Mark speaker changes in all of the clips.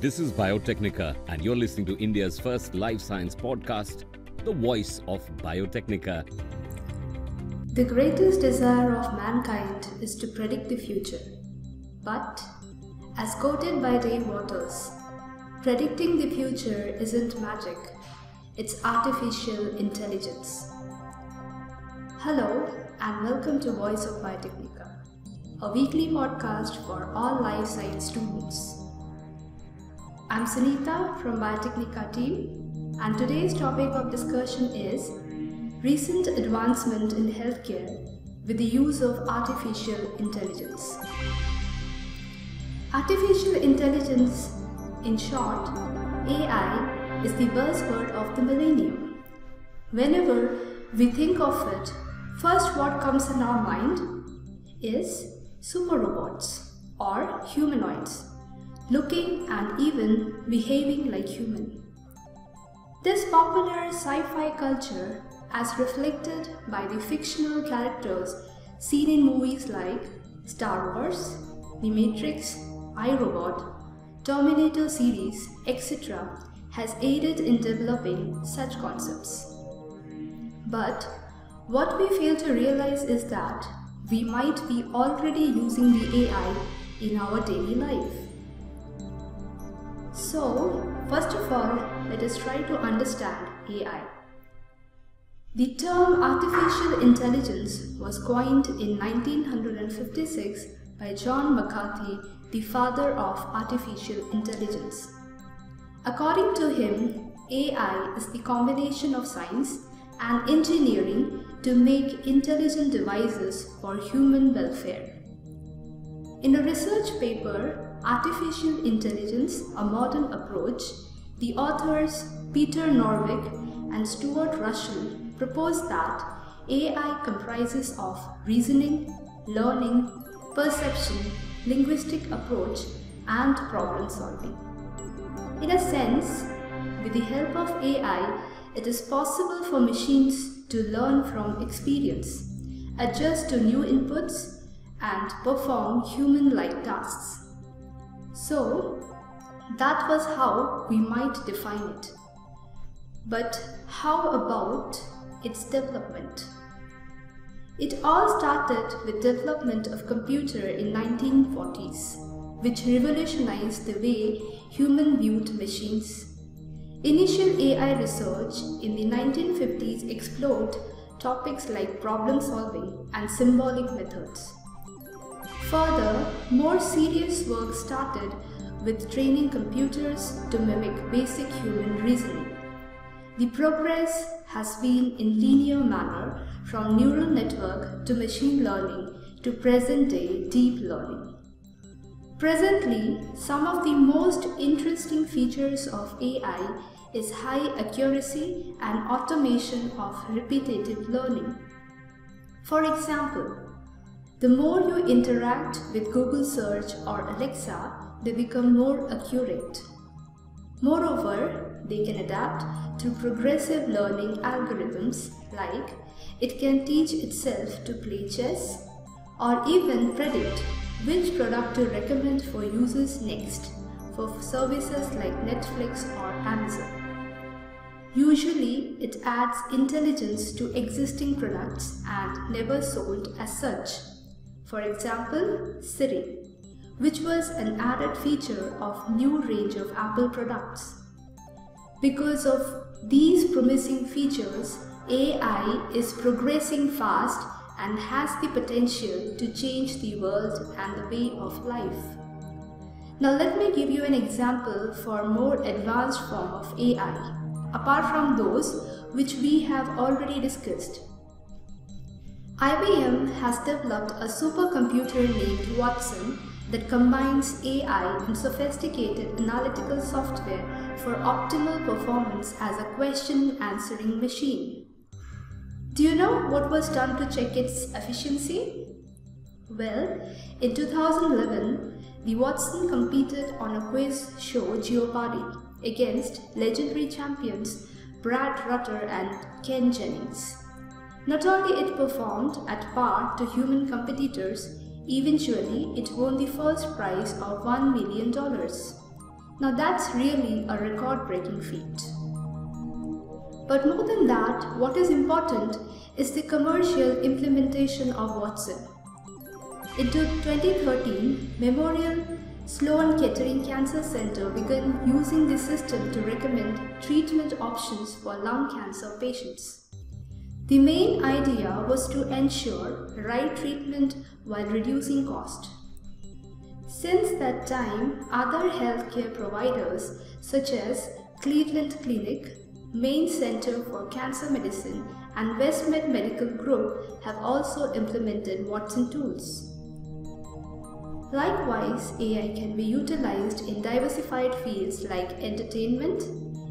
Speaker 1: This is Biotecnika, and you're listening to India's first life science podcast, The Voice of Biotecnika.
Speaker 2: The greatest desire of mankind is to predict the future. But, as quoted by Dave Waters, predicting the future isn't magic, it's artificial intelligence. Hello, and welcome to Voice of Biotecnika, a weekly podcast for all life science students. I'm Sunita from Biotecnika team, and today's topic of discussion is recent advancement in healthcare with the use of artificial intelligence. Artificial intelligence, in short, AI, is the buzzword of the millennium. Whenever we think of it, first what comes in our mind is super robots or humanoids looking and even behaving like human. This popular sci-fi culture as reflected by the fictional characters seen in movies like Star Wars, The Matrix, iRobot, Terminator series, etc. has aided in developing such concepts. But what we fail to realize is that we might be already using the AI in our daily life. So, first of all, let us try to understand AI. The term artificial intelligence was coined in 1956 by John McCarthy, the father of artificial intelligence. According to him, AI is the combination of science and engineering to make intelligent devices for human welfare. In a research paper, Artificial Intelligence, A Modern Approach, the authors Peter Norvig and Stuart Russell propose that AI comprises of reasoning, learning, perception, linguistic approach, and problem solving. In a sense, with the help of AI, it is possible for machines to learn from experience, adjust to new inputs, and perform human-like tasks. So, that was how we might define it. But how about its development? It all started with development of computer in 1940s, which revolutionized the way human viewed machines. Initial AI research in the 1950s explored topics like problem solving and symbolic methods. Further, more serious work started with training computers to mimic basic human reasoning. The progress has been in linear manner from neural network to machine learning to present day deep learning. Presently, some of the most interesting features of AI is high accuracy and automation of repetitive learning. For example, the more you interact with Google search or Alexa, they become more accurate. Moreover, they can adapt to progressive learning algorithms like it can teach itself to play chess or even predict which product to recommend for users next for services like Netflix or Amazon. Usually, it adds intelligence to existing products and never sold as such. For example, Siri, which was an added feature of new range of Apple products. Because of these promising features, AI is progressing fast and has the potential to change the world and the way of life. Now let me give you an example for more advanced form of AI, apart from those which we have already discussed. IBM has developed a supercomputer named Watson that combines AI and sophisticated analytical software for optimal performance as a question answering machine. Do you know what was done to check its efficiency? Well, in 2011, the Watson competed on a quiz show Jeopardy against legendary champions Brad Rutter and Ken Jennings. Not only it performed at par to human competitors, eventually it won the first prize of $1 million. Now that's really a record breaking feat. But more than that, what is important is the commercial implementation of Watson. In 2013, Memorial Sloan Kettering Cancer Center began using the system to recommend treatment options for lung cancer patients. The main idea was to ensure right treatment while reducing cost. Since that time, other healthcare providers such as Cleveland Clinic, Maine Center for Cancer Medicine, and Westmed Medical Group have also implemented Watson tools. Likewise, AI can be utilized in diversified fields like entertainment,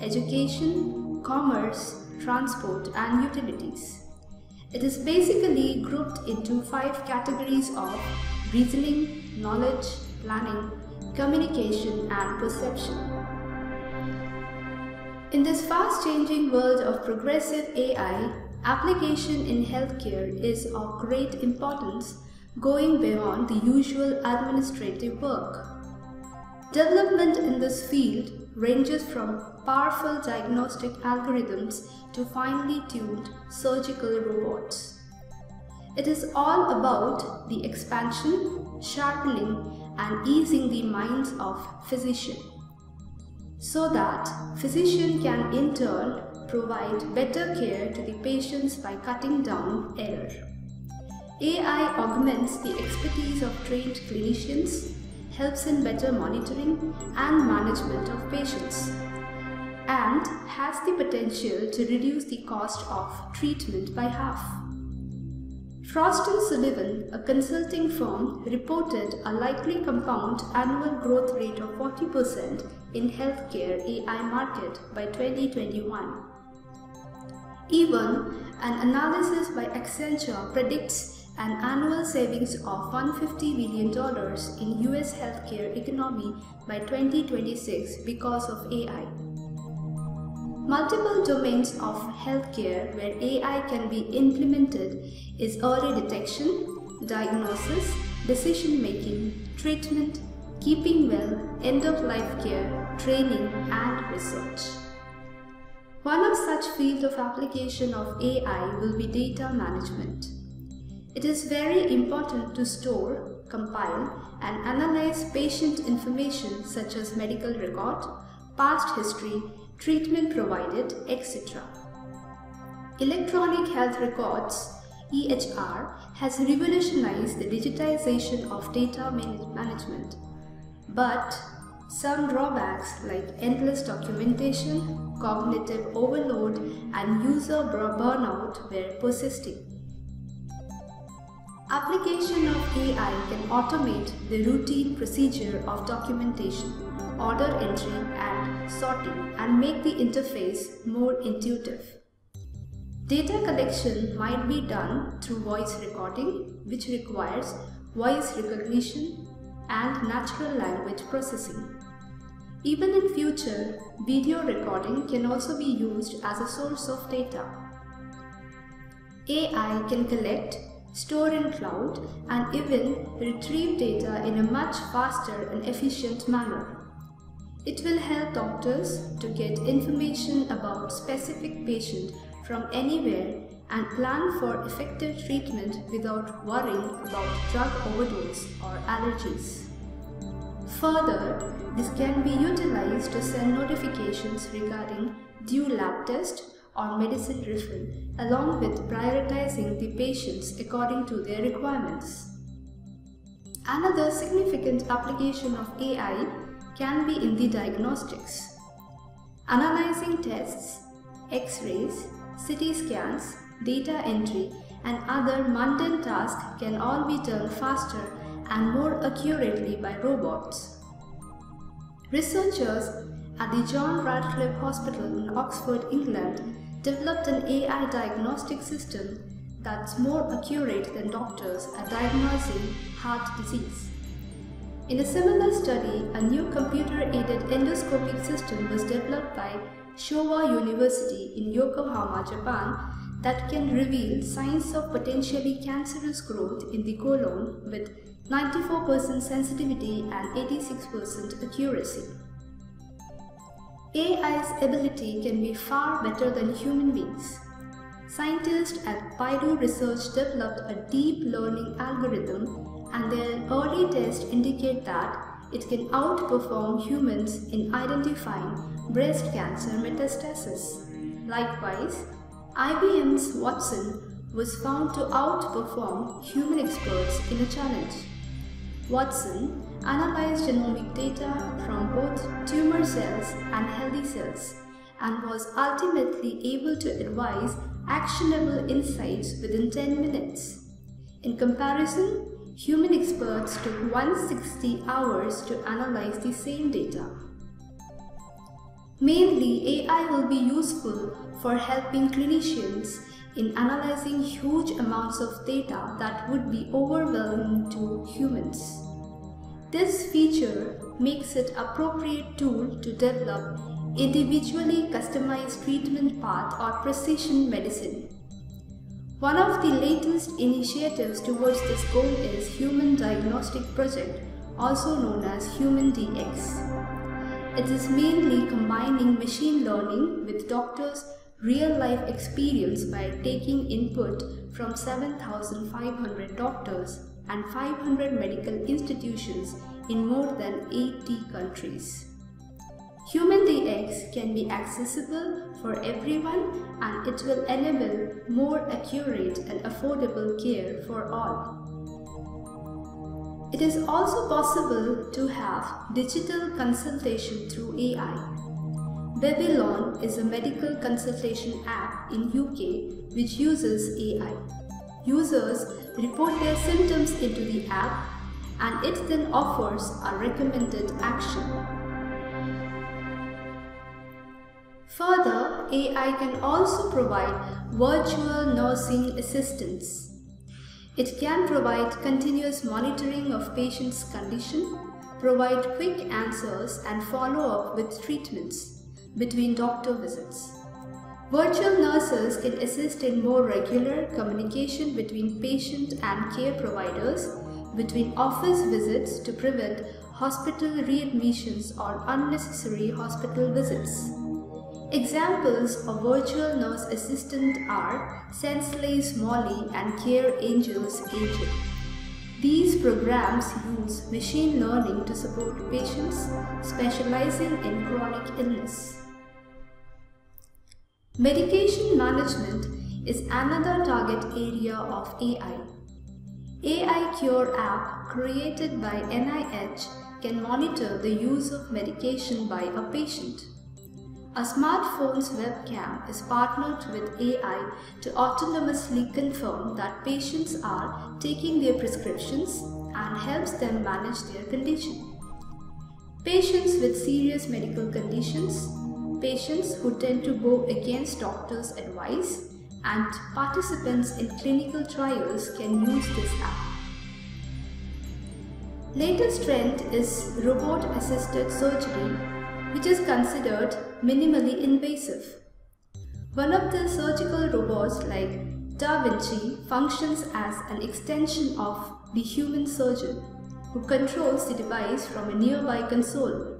Speaker 2: education, commerce, transport, and utilities. It is basically grouped into five categories of reasoning, knowledge, planning, communication, and perception. In this fast changing world of progressive AI, application in healthcare is of great importance, going beyond the usual administrative work. Development in this field ranges from powerful diagnostic algorithms to finely tuned surgical robots. It is all about the expansion, sharpening, and easing the minds of physician so that physician can in turn provide better care to the patients by cutting down error. AI augments the expertise of trained clinicians, helps in better monitoring and management of patients, and has the potential to reduce the cost of treatment by half. Frost & Sullivan, a consulting firm, reported a likely compound annual growth rate of 40% in healthcare AI market by 2021. Even an analysis by Accenture predicts an annual savings of $150 billion in US healthcare economy by 2026 because of AI. Multiple domains of healthcare where AI can be implemented is early detection, diagnosis, decision making, treatment, keeping well, end of life care, training, and research. One of such field of application of AI will be data management. It is very important to store, compile, and analyze patient information such as medical record, past history, treatment provided, etc. Electronic Health Records EHR has revolutionized the digitization of data management. But some drawbacks like endless documentation, cognitive overload, and user burnout were persisting. Application of AI can automate the routine procedure of documentation, order entry, and sorting and make the interface more intuitive. Data collection might be done through voice recording, which requires voice recognition and natural language processing. Even in future, video recording can also be used as a source of data. AI can collect, store in cloud, and even retrieve data in a much faster and efficient manner. It will help doctors to get information about specific patient from anywhere and plan for effective treatment without worrying about drug overdose or allergies. Further, this can be utilized to send notifications regarding due lab test or medicine refill along with prioritizing the patients according to their requirements. Another significant application of AI can be in the diagnostics. Analyzing tests, x-rays, CT scans, data entry, and other mundane tasks can all be done faster and more accurately by robots. Researchers at the John Radcliffe Hospital in Oxford, England developed an AI diagnostic system that's more accurate than doctors at diagnosing heart disease. In a similar study, a new computer-aided endoscopic system was developed by Showa University in Yokohama, Japan that can reveal signs of potentially cancerous growth in the colon with 94% sensitivity and 86% accuracy. AI's ability can be far better than human beings. Scientists at Baidu Research developed a deep learning algorithm and their early tests indicate that it can outperform humans in identifying breast cancer metastasis. Likewise, IBM's Watson was found to outperform human experts in a challenge. Watson analyzed genomic data from both tumor cells and healthy cells and was ultimately able to advise actionable insights within 10 minutes. In comparison, human experts took 160 hours to analyze the same data. Mainly, AI will be useful for helping clinicians in analyzing huge amounts of data that would be overwhelming to humans. This feature makes it appropriate tool to develop individually customized treatment path or precision medicine. One of the latest initiatives towards this goal is Human Diagnostic Project, also known as Human DX. It is mainly combining machine learning with doctors' real-life experience by taking input from 7,500 doctors and 500 medical institutions in more than 80 countries. Human DX can be accessible for everyone and it will enable more accurate and affordable care for all. It is also possible to have digital consultation through AI. Babylon is a medical consultation app in UK which uses AI. Users report their symptoms into the app and it then offers a recommended action. Further, AI can also provide virtual nursing assistance. It can provide continuous monitoring of patient's condition, provide quick answers and follow up with treatments between doctor visits. Virtual nurses can assist in more regular communication between patient and care providers, between office visits to prevent hospital readmissions or unnecessary hospital visits. Examples of virtual nurse assistant are Sensely's Molly and Care Angel's Angel. These programs use machine learning to support patients specializing in chronic illness. Medication management is another target area of AI. AiCure app created by NIH can monitor the use of medication by a patient. A smartphone's webcam is partnered with AI to autonomously confirm that patients are taking their prescriptions and helps them manage their condition. Patients with serious medical conditions, patients who tend to go against doctors' advice, and participants in clinical trials can use this app. Latest trend is robot-assisted surgery which is considered minimally invasive. One of the surgical robots like Da Vinci functions as an extension of the human surgeon who controls the device from a nearby console.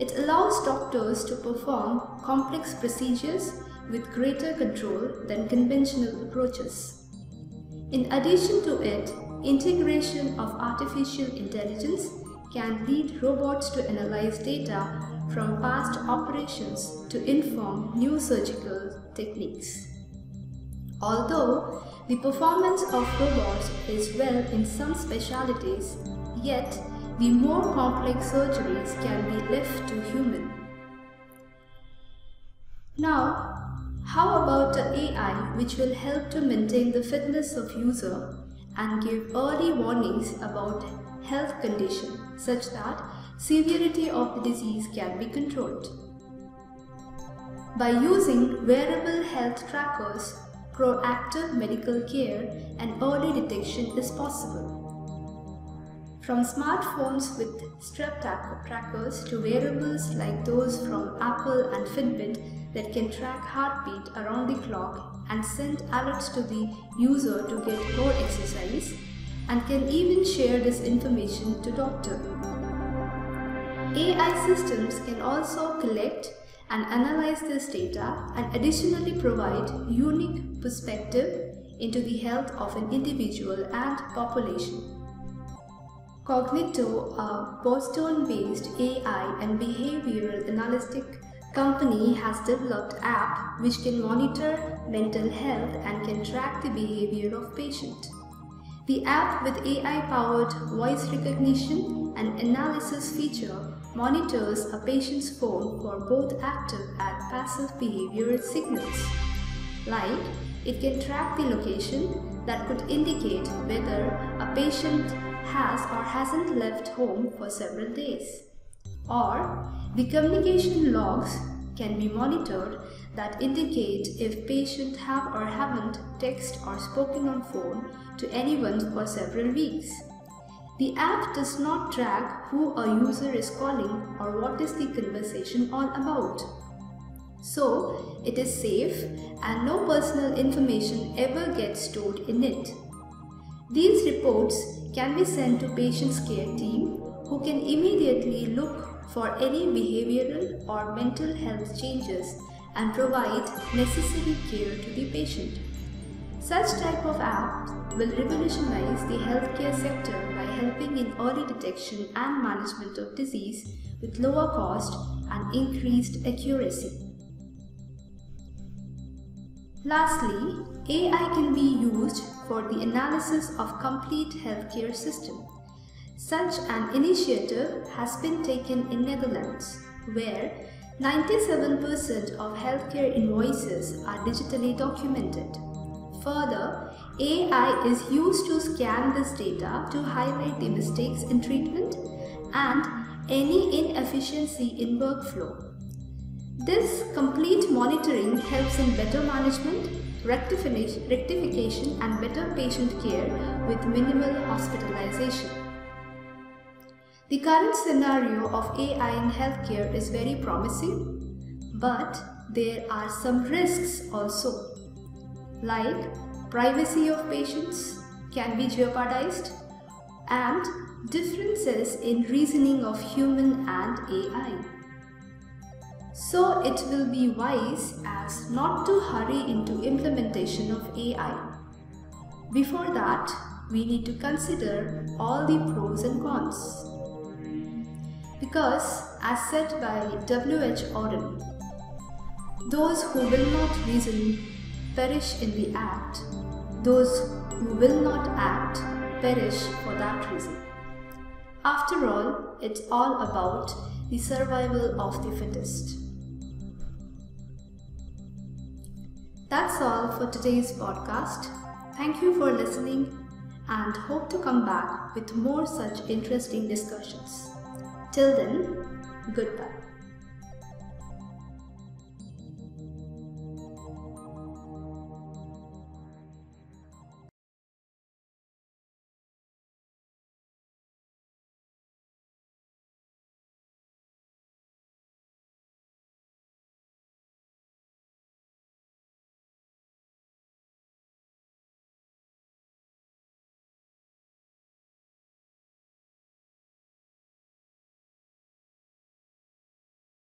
Speaker 2: It allows doctors to perform complex procedures with greater control than conventional approaches. In addition to it, integration of artificial intelligence can lead robots to analyze data from past operations to inform new surgical techniques. Although the performance of robots is well in some specialties, yet the more complex surgeries can be left to human. Now, how about AI which will help to maintain the fitness of user and give early warnings about health condition such that severity of the disease can be controlled. By using wearable health trackers, proactive medical care and early detection is possible. From smartphones with strep trackers to wearables like those from Apple and Fitbit that can track heartbeat around the clock and send alerts to the user to get more exercise, and can even share this information to doctor. AI systems can also collect and analyze this data and additionally provide unique perspective into the health of an individual and population. Cogito, uh, a Boston-based AI and behavioral analytic company has developed app which can monitor mental health and can track the behavior of patient. The app with AI-powered voice recognition and analysis feature monitors a patient's phone for both active and passive behavioral signals. Like, it can track the location that could indicate whether a patient has or hasn't left home for several days. Or the communication logs can be monitored that indicate if patient have or haven't texted or spoken on phone to anyone for several weeks. The app does not track who a user is calling or what is the conversation all about. So, it is safe and no personal information ever gets stored in it. These reports can be sent to patient's care team who can immediately look for any behavioral or mental health changes and provide necessary care to the patient. Such type of apps will revolutionize the healthcare sector by helping in early detection and management of disease with lower cost and increased accuracy. Lastly, AI can be used for the analysis of complete healthcare system. Such an initiative has been taken in Netherlands, where 97% of healthcare invoices are digitally documented. Further, AI is used to scan this data to highlight the mistakes in treatment and any inefficiency in workflow. This complete monitoring helps in better management, rectification and better patient care with minimal hospitalization. The current scenario of AI in healthcare is very promising, but there are some risks also, like privacy of patients can be jeopardized and differences in reasoning of human and AI. So it will be wise as not to hurry into implementation of AI. Before that, we need to consider all the pros and cons. Because as said by W.H. Auden, those who will not reason perish in the act, those who will not act perish for that reason. After all, it's all about the survival of the fittest. That's all for today's podcast. Thank you for listening and hope to come back with more such interesting discussions. Till then, goodbye.